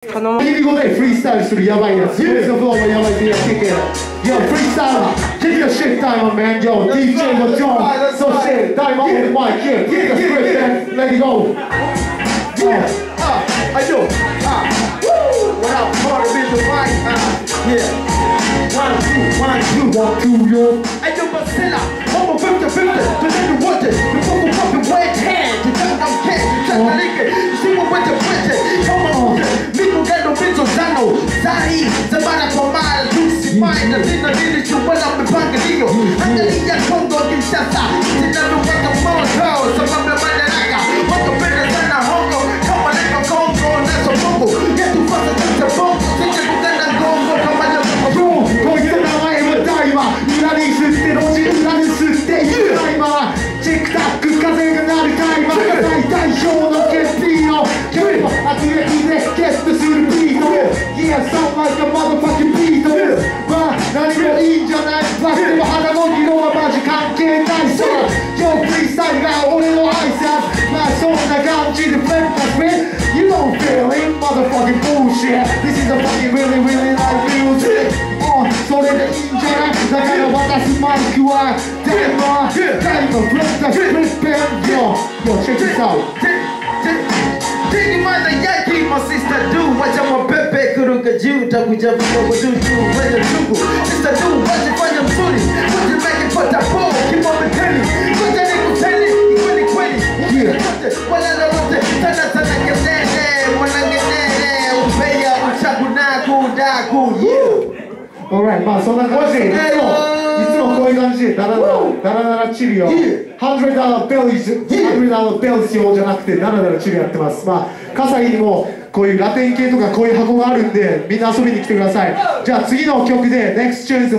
頼む切りごでフリースタイルするやばいやつ。Use the flow もやばいやつ。Kick it. Yo, freestyler. Kick the shit time, man. Yo, DJ もジョン。そして、大魔王のマイク。Kick the script, man. Let it go. Yeah, uh, I do. Uh, woo! What up, part of it, the mic, uh, yeah. One, two, one, two. One, two, yo. I do Marcella, I'm a 50 50, the nigga watch it, the fucking fucking wet hand, you think I'm cat, you check my nigga, you see what with the Sai Zamara Komara Juicy Mind Nazina Nilichu Wala Mpangalio Angalia Kongo Kinshasa Ninaweka moto Sababu madaraka Wakapenda sana hongo Kama leo Kongo Naso Mungu Yetu kwanza sasa Bongo Sija kuganda Kongo Kama leo Kongo こいつの前の台は裏に吸って路地裏に吸っているタイマーはチックタック風が鳴るタイマーが最代表の決意の煙を集めてゲット yeah, sound like a motherfucking beast, don't you? But not even eat your nice black, they were on you know about you can't get nice, sir. Yo, freestyle, you got all in your eyes, ass. My soul, I got you to flip, that's me. You don't feel it, motherfucking bullshit. This is a fucking really, really nice music. Oh, so they the injured, I got a one that's mine, you are. Damn, uh, damn, a flip, that's flip, bam, yo. Yo, check this out. Take in mind the Yankee, my sister, dude. Jiuta kuja vidogo juju Mwenye chungu Sista juu maji fanya mzuri. Mwenye meki pata po Kimo miteni Mwenye ni kuteni Kweli. Kweli Yeah. Wala na wote. Sana sana kenene Mwanangenene Upeya Uchaku naku Daku Yeah Alright, boss. So that was it. Come on. つもいつもこういう感じでダラダラダラダラチリを100 dollar bills 100 dollar bills 用じゃなくてダラダラチリやってます。まあ葛西にもこういうラテン系とかこういう箱があるんでみんな遊びに来てください。じゃあ次の曲で NEXT Tunes